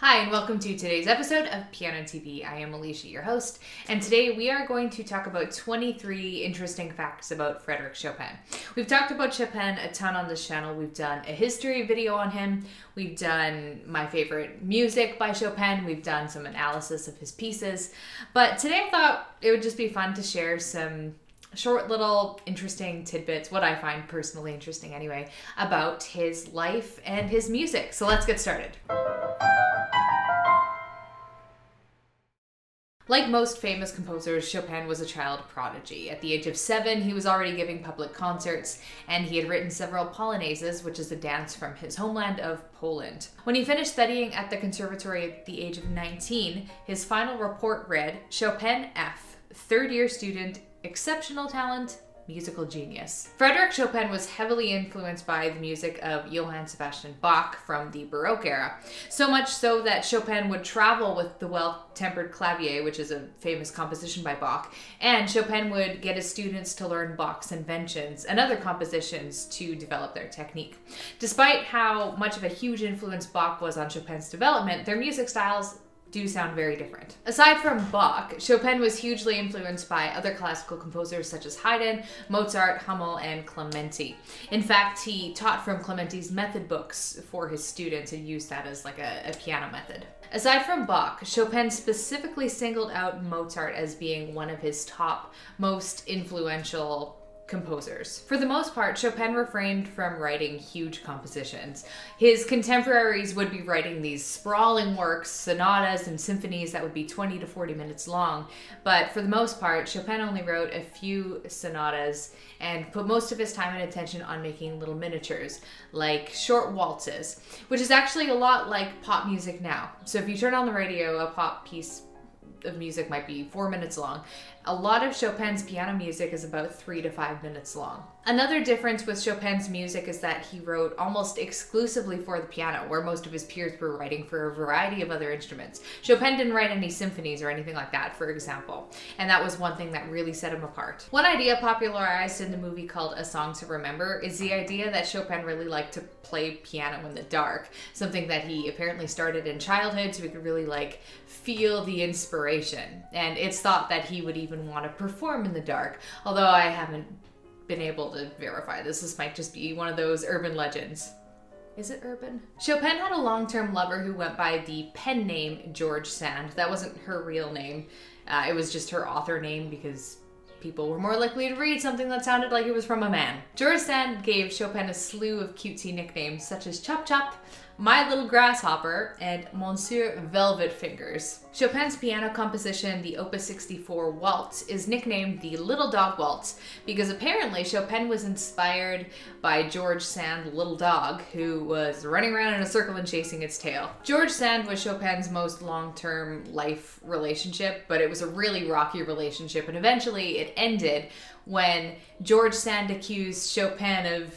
Hi, and welcome to today's episode of Piano TV. I am Allysia, your host, and today we are going to talk about 23 interesting facts about Frederic Chopin. We've talked about Chopin a ton on this channel. We've done a history video on him, we've done my favorite music by Chopin, we've done some analysis of his pieces, but today I thought it would just be fun to share some short little interesting tidbits, what I find personally interesting anyway, about his life and his music. So let's get started. Like most famous composers, Chopin was a child prodigy. At the age of seven, he was already giving public concerts, and he had written several polonaises, which is a dance from his homeland of Poland. When he finished studying at the conservatory at the age of 19, his final report read Chopin F, third year student, exceptional talent, musical genius. Frederic Chopin was heavily influenced by the music of Johann Sebastian Bach from the Baroque era, so much so that Chopin would travel with the Well-Tempered Clavier, which is a famous composition by Bach, and Chopin would get his students to learn Bach's inventions and other compositions to develop their technique. Despite how much of a huge influence Bach was on Chopin's development, their music styles do sound very different. Aside from Bach, Chopin was hugely influenced by other classical composers such as Haydn, Mozart, Hummel, and Clementi. In fact, he taught from Clementi's method books for his students and used that as like a, a piano method. Aside from Bach, Chopin specifically singled out Mozart as being one of his top most influential composers. For the most part, Chopin refrained from writing huge compositions. His contemporaries would be writing these sprawling works, sonatas, and symphonies that would be 20 to 40 minutes long, but for the most part, Chopin only wrote a few sonatas and put most of his time and attention on making little miniatures, like short waltzes, which is actually a lot like pop music now. So if you turn on the radio, a pop piece of music might be four minutes long. A lot of Chopin's piano music is about three to five minutes long. Another difference with Chopin's music is that he wrote almost exclusively for the piano, where most of his peers were writing for a variety of other instruments. Chopin didn't write any symphonies or anything like that, for example, and that was one thing that really set him apart. One idea popularized in the movie called A Song to Remember is the idea that Chopin really liked to play piano in the dark, something that he apparently started in childhood so he could really like feel the inspiration. And it's thought that he would even want to perform in the dark, although I haven't been able to verify this. This might just be one of those urban legends. Is it urban? Chopin had a long-term lover who went by the pen name George Sand. That wasn't her real name. Uh, it was just her author name because people were more likely to read something that sounded like it was from a man. George Sand gave Chopin a slew of cutesy nicknames such as Chop Chop, my Little Grasshopper, and Monsieur Velvet Fingers. Chopin's piano composition, the Opus 64 Waltz, is nicknamed the Little Dog Waltz because apparently Chopin was inspired by George Sand, Little Dog, who was running around in a circle and chasing its tail. George Sand was Chopin's most long-term life relationship, but it was a really rocky relationship, and eventually it ended when George Sand accused Chopin of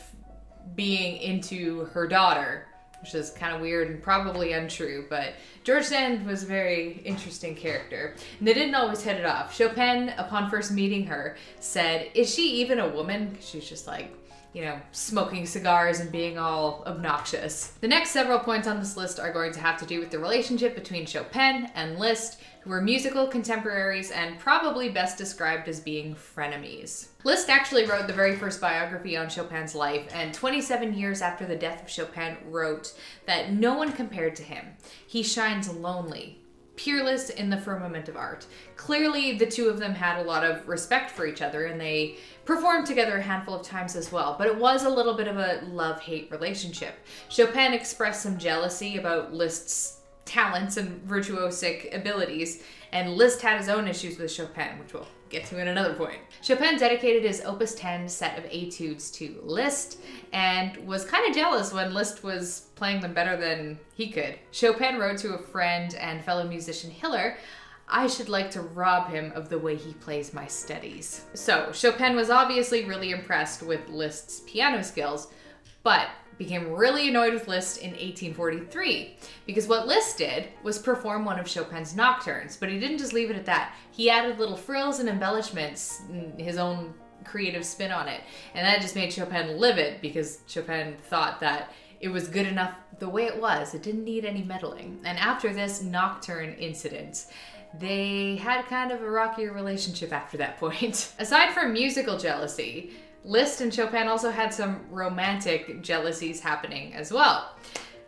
being into her daughter which is kind of weird and probably untrue, but George Sand was a very interesting character. And they didn't always hit it off. Chopin, upon first meeting her, said, Is she even a woman? She's just like, you know, smoking cigars and being all obnoxious. The next several points on this list are going to have to do with the relationship between Chopin and Liszt, who were musical contemporaries and probably best described as being frenemies. Liszt actually wrote the very first biography on Chopin's life, and 27 years after the death of Chopin wrote that no one compared to him. He shines lonely, peerless in the firmament of art. Clearly, the two of them had a lot of respect for each other and they performed together a handful of times as well, but it was a little bit of a love hate relationship. Chopin expressed some jealousy about Liszt's talents and virtuosic abilities, and Liszt had his own issues with Chopin, which we'll get to in another point. Chopin dedicated his Opus 10 set of etudes to Liszt and was kind of jealous when Liszt was playing them better than he could. Chopin wrote to a friend and fellow musician Hiller, I should like to rob him of the way he plays my studies. So Chopin was obviously really impressed with Liszt's piano skills, but became really annoyed with Liszt in 1843 because what Liszt did was perform one of Chopin's nocturnes, but he didn't just leave it at that. He added little frills and embellishments, mm, his own creative spin on it, and that just made Chopin livid because Chopin thought that It was good enough the way it was. It didn't need any meddling. And after this nocturne incident, they had kind of a rockier relationship after that point. Aside from musical jealousy, Liszt and Chopin also had some romantic jealousies happening as well.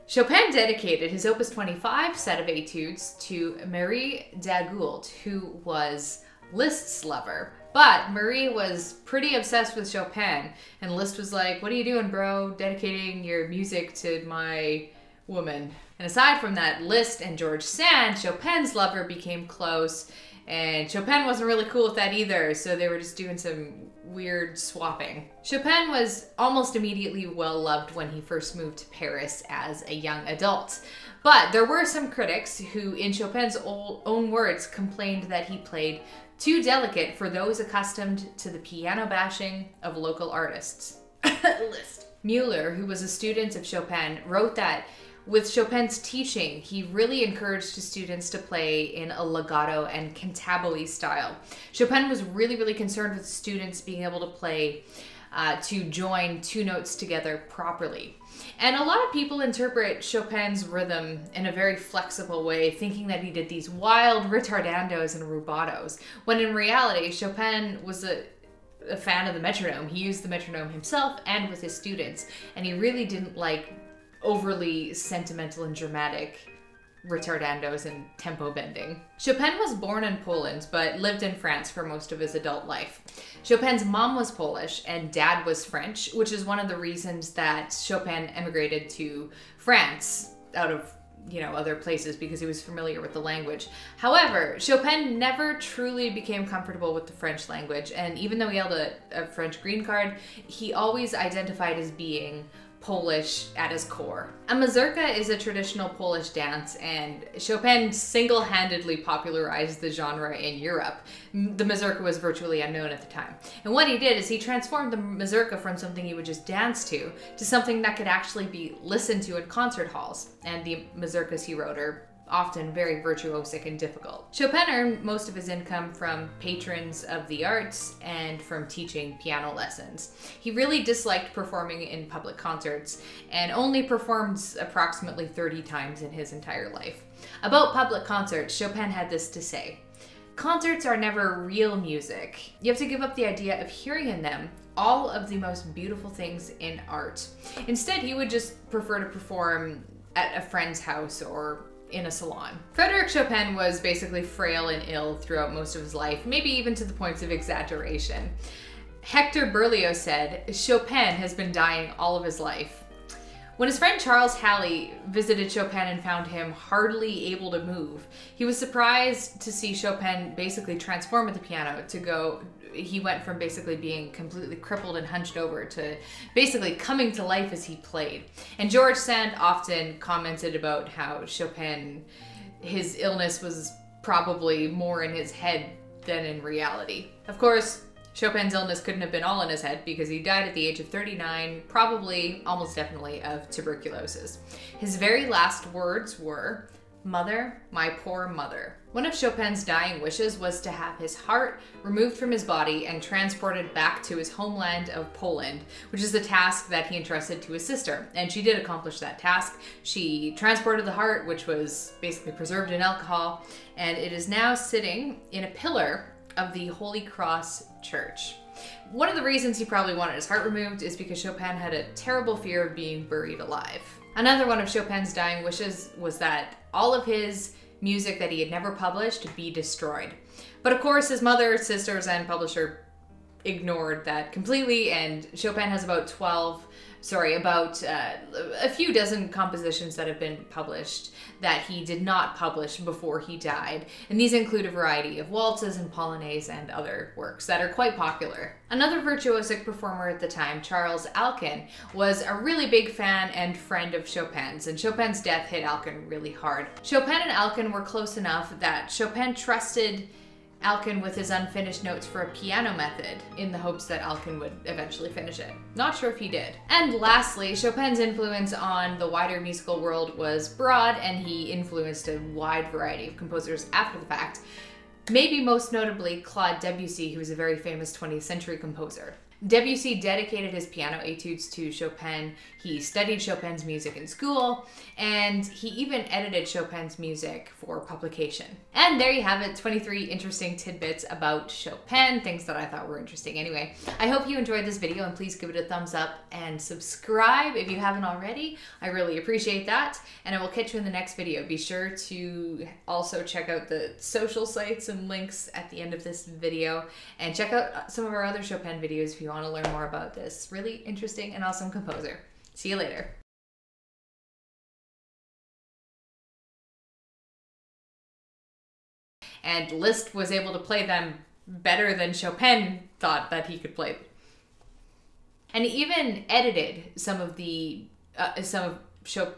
Chopin dedicated his Opus 25 set of etudes to Marie d'Agoult, who was Liszt's lover. But Marie was pretty obsessed with Chopin, and Liszt was like, What are you doing, bro? Dedicating your music to my woman. And aside from that, Liszt and George Sand, Chopin's lover, became close, and Chopin wasn't really cool with that either, so they were just doing some weird swapping. Chopin was almost immediately well loved when he first moved to Paris as a young adult. But there were some critics who, in Chopin's own words, complained that he played too delicate for those accustomed to the piano bashing of local artists. Liszt. Mueller, who was a student of Chopin, wrote that with Chopin's teaching, he really encouraged his students to play in a legato and cantabile style. Chopin was really, really concerned with students being able to play uh, to join two notes together properly. And a lot of people interpret Chopin's rhythm in a very flexible way, thinking that he did these wild ritardandos and rubatos, when in reality, Chopin was a, a fan of the metronome. He used the metronome himself and with his students, and he really didn't like overly sentimental and dramatic ritardandos and tempo bending. Chopin was born in Poland but lived in France for most of his adult life. Chopin's mom was Polish and dad was French, which is one of the reasons that Chopin emigrated to France out of you know other places because he was familiar with the language. However, Chopin never truly became comfortable with the French language and even though he held a, a French green card, he always identified as being Polish at his core. A mazurka is a traditional Polish dance, and Chopin single handedly popularized the genre in Europe. The mazurka was virtually unknown at the time. And what he did is he transformed the mazurka from something you would just dance to to something that could actually be listened to in concert halls. And the mazurkas he wrote are often very virtuosic and difficult. Chopin earned most of his income from patrons of the arts and from teaching piano lessons. He really disliked performing in public concerts and only performed approximately 30 times in his entire life. About public concerts, Chopin had this to say. Concerts are never real music. You have to give up the idea of hearing in them all of the most beautiful things in art. Instead, he would just prefer to perform at a friend's house or in a salon. Frederic Chopin was basically frail and ill throughout most of his life, maybe even to the points of exaggeration. Hector Berlioz said, Chopin has been dying all of his life. When his friend Charles Hallé visited Chopin and found him hardly able to move, he was surprised to see Chopin basically transform at the piano to go he went from basically being completely crippled and hunched over to basically coming to life as he played. And George Sand often commented about how Chopin, his illness was probably more in his head than in reality. Of course, Chopin's illness couldn't have been all in his head because he died at the age of 39, probably almost definitely of tuberculosis. His very last words were, Mother, my poor mother. One of Chopin's dying wishes was to have his heart removed from his body and transported back to his homeland of Poland, which is the task that he entrusted to his sister. And she did accomplish that task. She transported the heart, which was basically preserved in alcohol, and it is now sitting in a pillar of the Holy Cross Church. One of the reasons he probably wanted his heart removed is because Chopin had a terrible fear of being buried alive. Another one of Chopin's dying wishes was that all of his music that he had never published be destroyed. But of course, his mother, sisters, and publisher ignored that completely, and Chopin has about 12 sorry, about uh, a few dozen compositions that have been published that he did not publish before he died. And these include a variety of waltzes and polonaise and other works that are quite popular. Another virtuosic performer at the time, Charles Alkan, was a really big fan and friend of Chopin's, and Chopin's death hit Alkan really hard. Chopin and Alkan were close enough that Chopin trusted Alkan with his unfinished notes for a piano method in the hopes that Alkan would eventually finish it. Not sure if he did. And lastly, Chopin's influence on the wider musical world was broad and he influenced a wide variety of composers after the fact. Maybe most notably Claude Debussy, who was a very famous 20th century composer. Debussy dedicated his piano etudes to Chopin. He studied Chopin's music in school, and he even edited Chopin's music for publication. And there you have it 23 interesting tidbits about Chopin, things that I thought were interesting anyway. I hope you enjoyed this video, and please give it a thumbs up and subscribe if you haven't already. I really appreciate that, and I will catch you in the next video. Be sure to also check out the social sites and links at the end of this video, and check out some of our other Chopin videos if you want to learn more about this really interesting and awesome composer. See you later. And Liszt was able to play them better than Chopin thought that he could play. And even edited some of the uh, some of Chopin,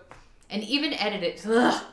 and even edited. Ugh,